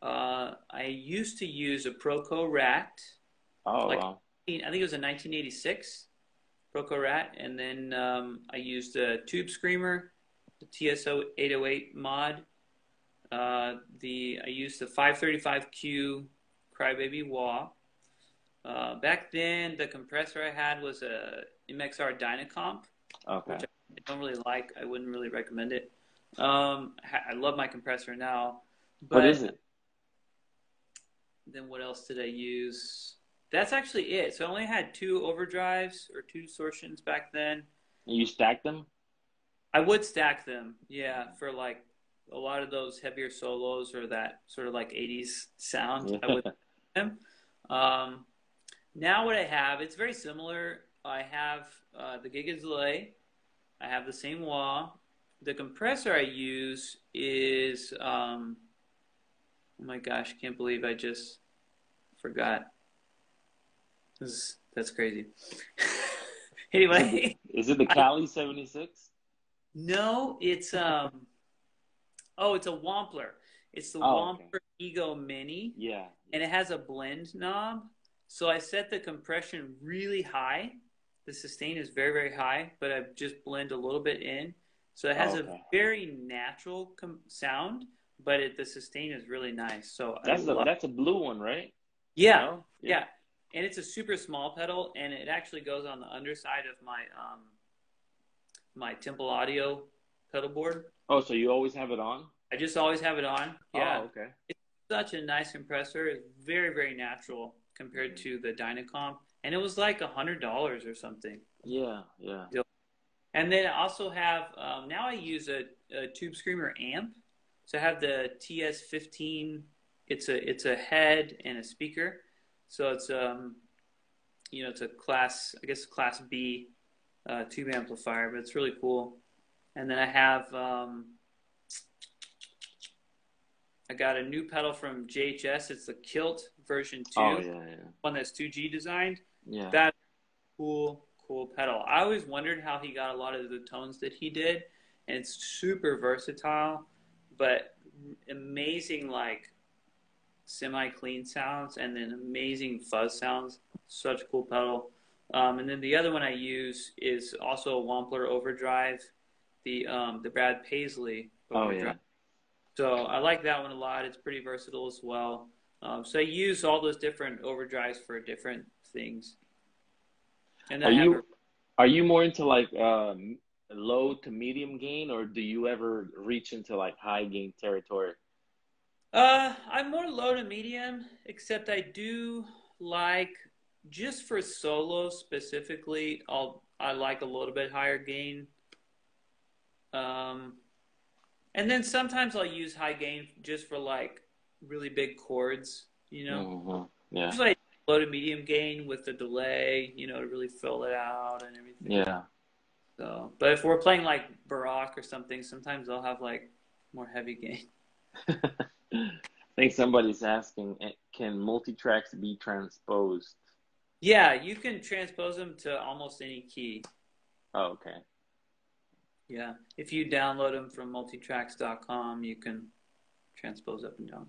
Uh, I used to use a Proco Rat. Oh, Like- wow. I think it was a 1986 Proco Rat. And then um, I used a Tube Screamer, the TSO 808 mod. Uh, the I used the 535Q Crybaby Wah. Uh, back then, the compressor I had was a MXR Dynacomp. Okay. which I don't really like. I wouldn't really recommend it. Um, I love my compressor now. But what is it? Then what else did I use? That's actually it. So I only had two overdrives or two distortions back then. You stacked them? I would stack them, yeah, for like a lot of those heavier solos or that sort of like 80s sound. I would them. Um, now what I have, it's very similar. I have uh, the Giga delay. I have the same wah. The compressor I use is, um, oh my gosh, can't believe I just forgot. This is, that's crazy. anyway, Is it the Cali 76? no, it's um, oh, it's a Wampler. It's the Oh, okay. Wampler Ego Mini Yeah. and it has a blend knob. So I set the compression really high. The sustain is very, very high, but I just blend a little bit in. So it has Oh, a very natural com- sound, but it, the sustain is really nice. So That's love- that's a blue one, right? yeah, No? yeah, and it's a super small pedal, and it actually goes on the underside of my um my Temple Audio pedal board. Oh, so you always have it on? I just always have it on. Yeah, Oh, okay. It's such a nice compressor. It's very, very natural compared to the Dynacomp, And it was like a hundred dollars or something. Yeah, yeah. And then I also have um, now I use a, a Tube Screamer amp. So I have the TS15. It's a it's a head and a speaker. So it's um you know it's a class I guess class B uh, tube amplifier, but it's really cool. And then I have um, I got a new pedal from JHS. It's the Kilt version two, Oh yeah, yeah, one that's 2G designed. yeah. That cool, cool pedal. I always wondered how he got a lot of the tones that he did, and it's super versatile, but amazing like semi clean sounds and then amazing fuzz sounds. Such a cool pedal. Um, and then the other one I use is also a Wampler Overdrive, the um, the Brad Paisley oh yeah. So I like that one a lot. It's pretty versatile as well. Um, so I use all those different overdrives for different things. And Are you are you more into like um, low to medium gain, or do you ever reach into like high gain territory? uh, I'm more low to medium, except I do like just for solo specifically. I'll I like a little bit higher gain. Um, and then sometimes I'll use high gain just for like really big chords, you know. Mhm. Yeah, Just like low to medium gain with the delay, you know, to really fill it out and everything. yeah. So, but if we're playing like Baroque or something, sometimes I'll have like more heavy gain. I think somebody's asking, eh, can multi-tracks be transposed? Yeah, you can transpose them to almost any key. Oh, okay. Yeah, if you download them from multitracks.com, you can transpose up and down.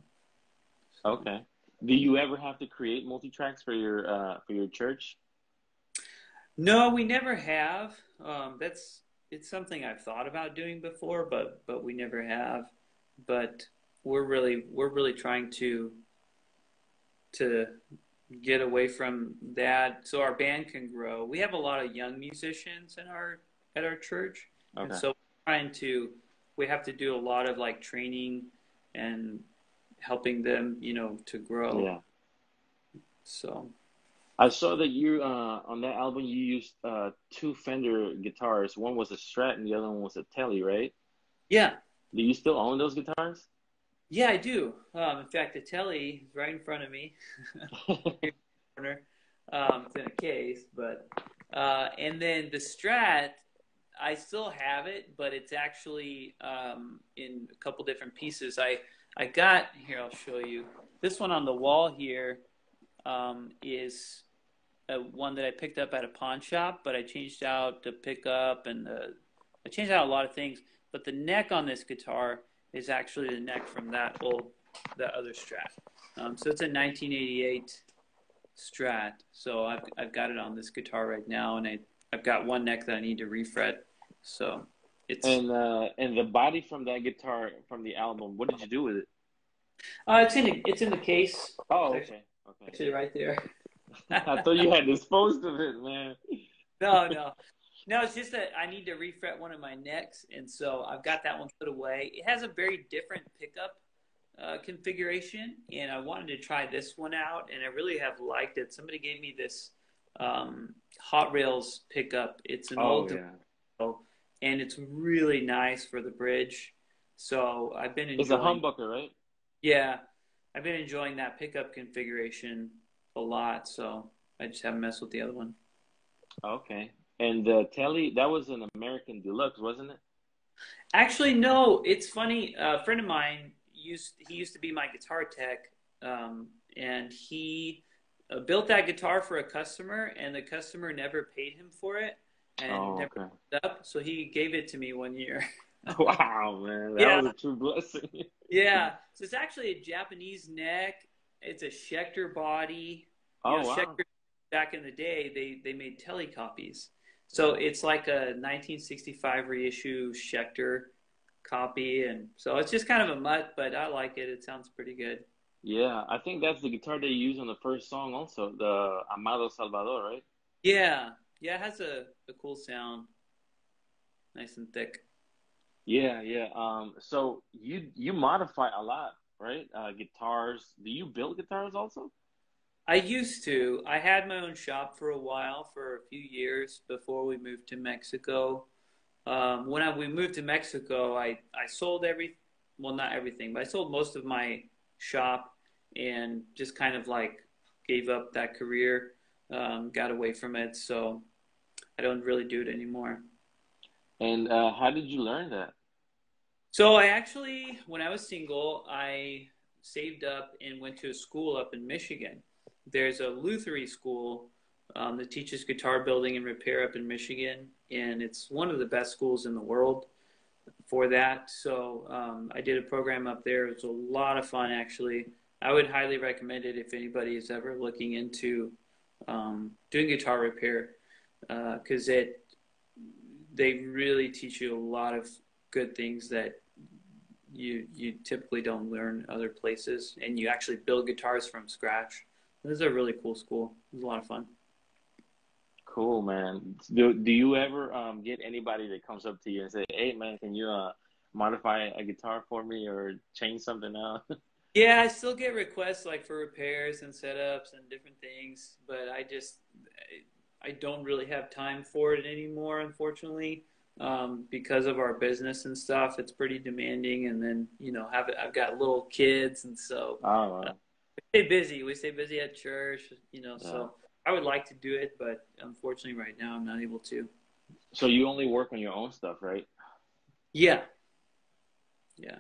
Okay. Do you ever have to create multi-tracks for your uh, for your church? No, we never have. Um, that's it's something I've thought about doing before, but but we never have. But we're really we're really trying to to get away from that so our band can grow. We have a lot of young musicians in our at our church, and so we're trying to we have to do a lot of like training and helping them, you know, to grow. Yeah. So I saw that you uh, on that album you used uh, two Fender guitars. One was a Strat and the other one was a Tele, right? yeah, Do you still own those guitars? Yeah, I do. Um, in fact, the Tele is right in front of me. corner. Um, it's in a case, but uh, and then the Strat, I still have it, but it's actually um, in a couple different pieces. I I got here. I'll show you. This one on the wall here um, is a, one that I picked up at a pawn shop, but I changed out the pickup and the, I changed out a lot of things. But the neck on this guitar is actually the neck from that old that other Strat. Um, so it's a 1988 Strat. So I've I've got it on this guitar right now, and I I've got one neck that I need to refret. So it's and uh, and the body from that guitar from the album, what did you do with it? uh, it's in the, it's in the case Oh, okay, okay. actually right there. I thought you had disposed of it, man. no, no, no. It's just that I need to refret one of my necks, and so I've got that one put away. It has a very different pickup uh, configuration, and I wanted to try this one out, and I really have liked it. Somebody gave me this um, Hot Rails pickup. It's an Oh old yeah, and it's really nice for the bridge. So I've been enjoying. it's a humbucker, right? Yeah, I've been enjoying that pickup configuration a lot. So I just haven't messed with the other one. Okay. And the Tele, that was an American Deluxe, wasn't it? Actually, no. It's funny. A friend of mine used he used to be my guitar tech, um, and he uh, built that guitar for a customer, and the customer never paid him for it, and Oh, never okay. picked it up. So he gave it to me one year. Wow, man, that Yeah. was a true blessing. Yeah, so it's actually a Japanese neck. It's a Schecter body. You Oh know, wow. Schecter back in the day, they they made telecopies. So it's like a 1965 reissue Schecter copy, and so it's just kind of a mutt, but I like it. It sounds pretty good. Yeah, I think that's the guitar they use on the first song, also the Amado Salvador, right? Yeah, yeah, it has a, a cool sound, nice and thick. Yeah, yeah. Um, so you you modify a lot, right? Uh, guitars. Do you build guitars also? I used to. I had my own shop for a while, for a few years before we moved to Mexico. Um, when I, we moved to Mexico, I, I sold every, well, not everything, but I sold most of my shop and just kind of like gave up that career, um, got away from it. So I don't really do it anymore. And uh, how did you learn that? So I actually, when I was single, I saved up and went to a school up in Michigan. There's a Lutheran school um, that teaches guitar building and repair up in Michigan, and it's one of the best schools in the world for that. So um, I did a program up there. It was a lot of fun, actually. I would highly recommend it if anybody is ever looking into um, doing guitar repair, because uh, it they really teach you a lot of good things that you you typically don't learn other places, and you actually build guitars from scratch. This is a really cool school. It was a lot of fun. Cool, man. Do Do you ever um, get anybody that comes up to you and say, "Hey, man, can you uh, modify a guitar for me or change something out?" yeah, I still get requests like for repairs and setups and different things, but I just I don't really have time for it anymore, unfortunately um, because of our business and stuff. It's pretty demanding, and then you know, have I've got little kids, and so oh, wow. uh, we stay busy. We stay busy at church, you know. Yeah. So I would like to do it, but unfortunately, right now, I'm not able to. So you only work on your own stuff, right? Yeah. Yeah.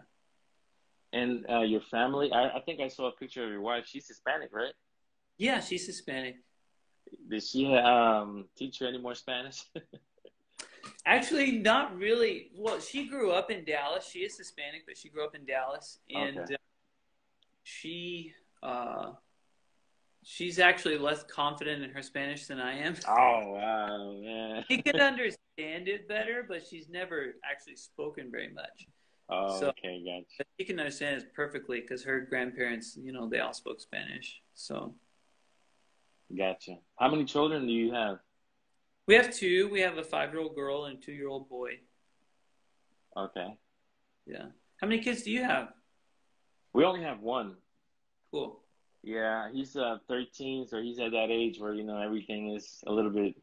And uh, your family? I, I think I saw a picture of your wife. She's Hispanic, right? Yeah, she's Hispanic. Did she um, teach you any more Spanish? Actually, not really. Well, she grew up in Dallas. She is Hispanic, but she grew up in Dallas, and okay. uh, she uh, she's actually less confident in her Spanish than I am. Oh wow, man! she can understand it better, but she's never actually spoken very much. Oh, so, okay, gotcha. She can understand it perfectly because her grandparents, you know, they all spoke Spanish. So, gotcha. How many children do you have? We have two. We have a five-year-old girl and a two-year-old boy. Okay. Yeah. How many kids do you have? We only have one. Cool. Yeah, he's uh 13, so he's at that age where you know everything is a little bit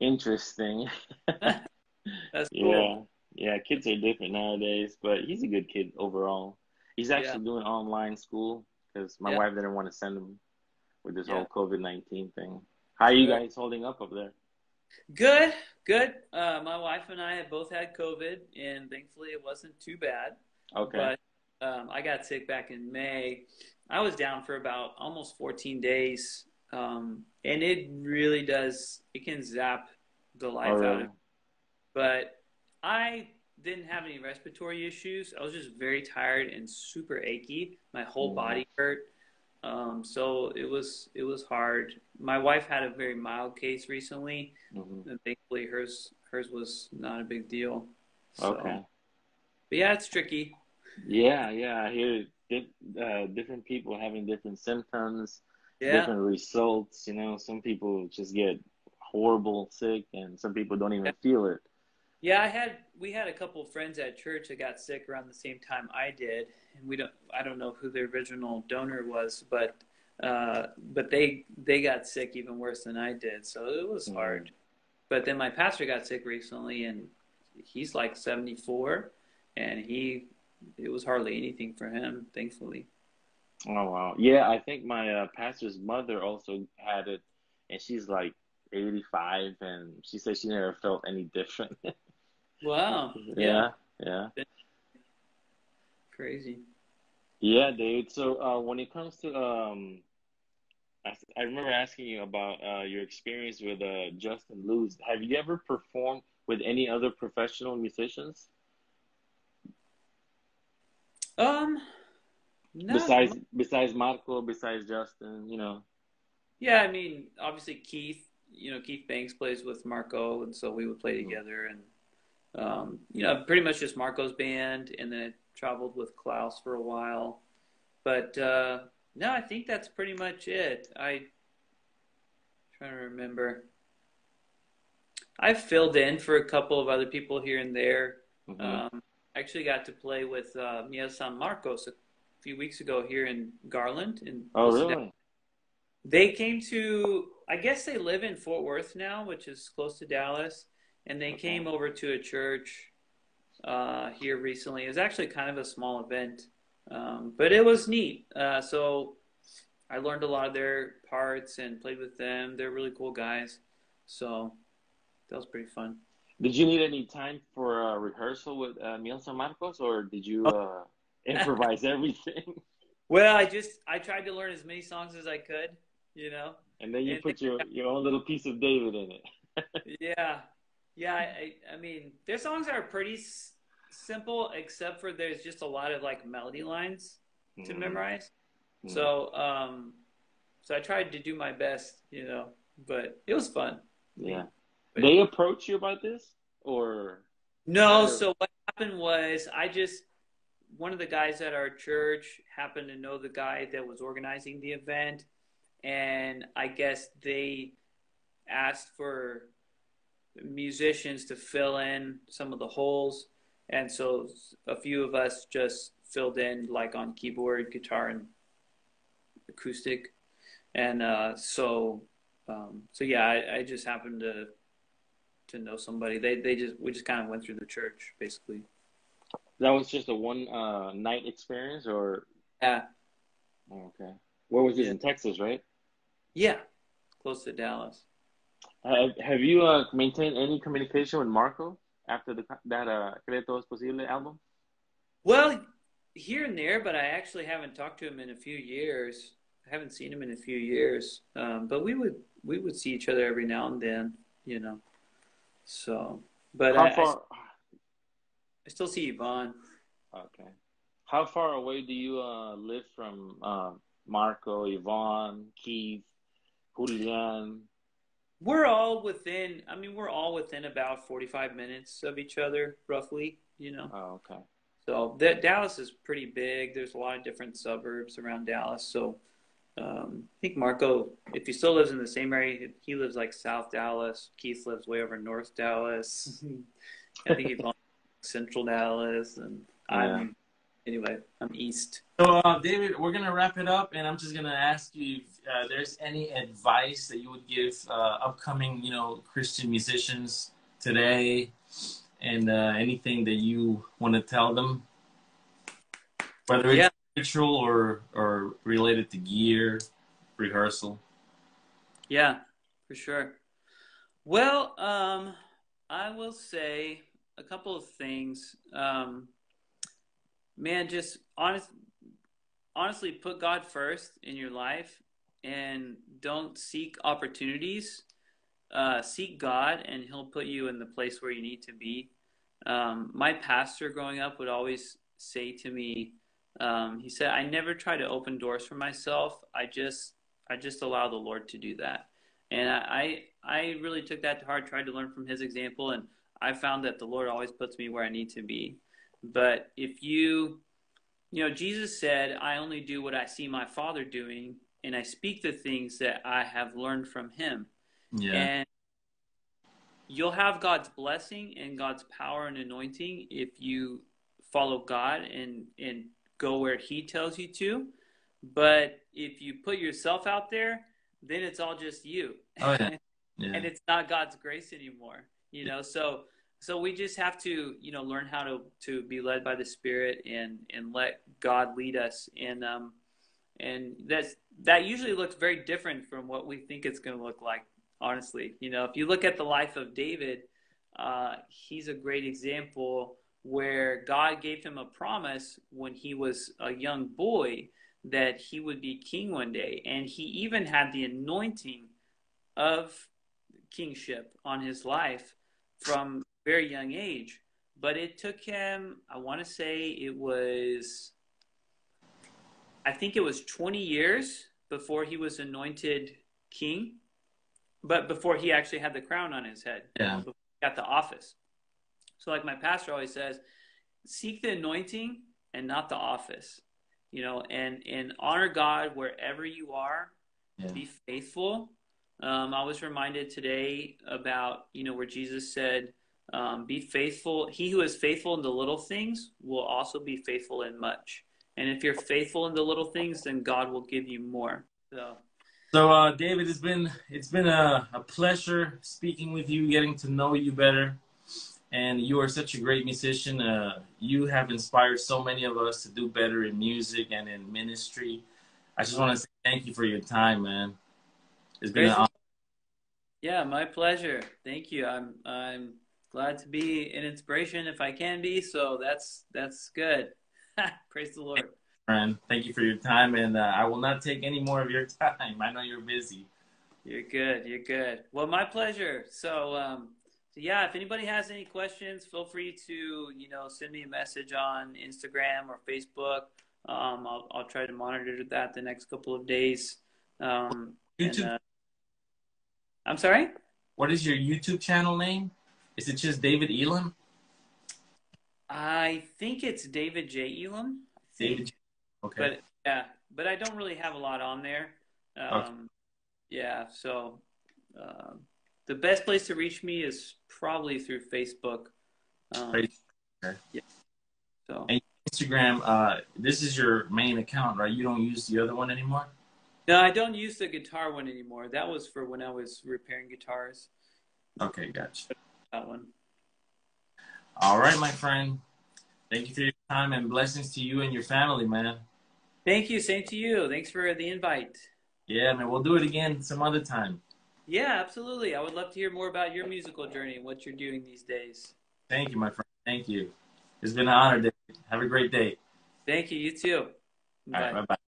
interesting. That's cool. Yeah, yeah, kids are different nowadays, but he's a good kid overall. He's actually yeah. doing online school because my yeah. wife didn't want to send him with this yeah. whole COVID nineteen thing. How are you guys holding up up there? Good, good. Uh, my wife and I have both had COVID, and thankfully it wasn't too bad. Okay. But um, I got sick back in May. I was down for about almost 14 days, um, and it really does. It can zap the life really? out of. But I didn't have any respiratory issues. I was just very tired and super achy. My whole mm. body hurt. Um, so it was it was hard. My wife had a very mild case recently, mm-hmm. and thankfully hers hers was not a big deal. So, okay. But yeah, it's tricky. Yeah, yeah. I hear uh, different people having different symptoms, yeah. different results. You know, some people just get horrible sick, and some people don't even yeah. feel it. Yeah, I had we had a couple of friends at church that got sick around the same time I did, and we don't I don't know who the original donor was, but uh, but they they got sick even worse than I did, so it was mm-hmm. hard. But then my pastor got sick recently, and he's like seventy four, and he it was hardly anything for him, thankfully. Oh wow, yeah, I think my uh, pastor's mother also had it, and she's like 85 and she said she never felt any different. wow. Yeah. Yeah. Crazy. Yeah, dude. So uh, when it comes to um, I, I remember asking you about uh, your experience with uh, Justin Lewis. Have you ever performed with any other professional musicians? Um, no. Besides besides Marco, besides Justin, you know. Yeah, I mean, obviously Keith you know, Keith Banks plays with Marco, and so we would play mm-hmm. together. And um, you know, pretty much just Marco's band, and then I traveled with Klaus for a while. But uh, no, I think that's pretty much it. I trying to remember. I filled in for a couple of other people here and there. Mm-hmm. Um, actually got to play with uh, Miel San Marcos a few weeks ago here in Garland. In oh, really? They came to I guess they live in Fort Worth now, which is close to Dallas, and they came over to a church uh, here recently. It was actually kind of a small event, um, but it was neat. Uh, so I learned a lot of their parts and played with them. They're really cool guys, so that was pretty fun. Did you need any time for a rehearsal with uh, Miel San Marcos, or did you uh, improvise everything? Well, I just I tried to learn as many songs as I could, you know. And then you And put your, your own little piece of David in it. Yeah, yeah. I, I mean, their songs are pretty s- simple, except for there's just a lot of like melody lines to Mhm. memorize. Mhm. So, um, so I tried to do my best, you know, but it was fun. yeah. But- They approach you about this, or No, Or- so what happened was I just one of the guys at our church happened to know the guy that was organizing the event, and I guess they asked for musicians to fill in some of the holes, and so a few of us just filled in like on keyboard, guitar, and acoustic, and uh, so um, so yeah, I, I just happened to to know somebody. They they just we just kind of went through the church basically. that was just a one uh, night experience, or Yeah, oh, okay. Where was this Yeah. in Texas, right? yeah, close to Dallas. Have, have you uh, maintained any communication with Marco after the that uh, Cree Todo Es Posible album? Well, here and there, but I actually haven't talked to him in a few years. I haven't seen him in a few years. Um, but we would we would see each other every now and then, you know. So, but How I, I, far? I still see Yvonne. Okay. How far away do you uh, live from uh, Marco, Yvonne, Keith, Julian? We're all within. I mean, we're all within about forty-five minutes of each other, roughly. You know. Oh, okay. So that Dallas is pretty big. There's a lot of different suburbs around Dallas. So um, I think Marco, if he still lives in the same area, he lives like South Dallas. Keith lives way over North Dallas. I think he's on Central Dallas, and I'm anyway. I'm East. So, uh, David, we're gonna wrap it up, and I'm just gonna ask you if uh, there's any advice that you would give uh, upcoming, you know, Christian musicians today, and uh, anything that you want to tell them, whether it's Yeah. spiritual or or related to gear, rehearsal. Yeah, for sure. Well, um, I will say a couple of things. Um, man, just honest, honestly, put God first in your life, and don't seek opportunities. Uh, seek God, and He'll put you in the place where you need to be. Um, my pastor growing up would always say to me, um, he said, "I never try to open doors for myself. I just I just allow the Lord to do that. And I, I really took that to heart, tried to learn from his example, and I found that the Lord always puts me where I need to be. But if you, you know, Jesus said, I only do what I see my Father doing, and I speak the things that I have learned from him. Yeah. And you'll have God's blessing and God's power and anointing if you follow God and, and go where he tells you to. But if you put yourself out there, then it's all just you. Oh yeah. Yeah. and it's not God's grace anymore. You know, so so we just have to, you know, learn how to to be led by the Spirit and and let God lead us. And um and that's that usually looks very different from what we think it's going to look like. Honestly, you know, if you look at the life of David, uh, he's a great example where God gave him a promise when he was a young boy that he would be king one day. And he even had the anointing of kingship on his life from very young age. But it took him, I want to say it was, I think it was 20 years before he was anointed king, but before he actually had the crown on his head, Yeah. got the office. So, like my pastor always says, seek the anointing and not the office you know and and honor god wherever you are Yeah. be faithful um, i was reminded today about you know where jesus said um, be faithful he who is faithful in the little things will also be faithful in much and if you're faithful in the little things then god will give you more so So, uh, David, it's been it's been a, a pleasure speaking with you, getting to know you better, and you are such a great musician. Uh, you have inspired so many of us to do better in music and in ministry. I just want to say thank you for your time, man. It's been an Great. honor. yeah my pleasure thank you i'm i'm glad glad to be an inspiration if I can be. So that's that's good. Praise the Lord. Friend, thank you for your time, and uh, I will not take any more of your time. I know you're busy. You're good. You're good. Well, my pleasure. So, um, so yeah, if anybody has any questions, feel free to you know send me a message on Instagram or Facebook. Um, I'll I'll try to monitor that the next couple of days. Um, YouTube. and, uh, I'm sorry. What is your YouTube channel name? Is it just David Elam? I think it's David J. Elam. David. Okay. But yeah, but I don't really have a lot on there. Um, Okay. Yeah, so um, the best place to reach me is probably through Facebook. Um, Right. so And- Instagram. Uh, this is your main account, right? You don't use the other one anymore. no, I don't use the guitar one anymore. That was for when I was repairing guitars. Okay, gotcha. That one. All right, my friend. Thank you for your time and blessings to you and your family, man. Thank you. Same to you. Thanks for the invite. Yeah, man. We'll do it again some other time. Yeah, absolutely. I would love to hear more about your musical journey and what you're doing these days. Thank you, my friend. Thank you. It's been an honor, David. Have a great day. Thank you. You too. All right, bye bye.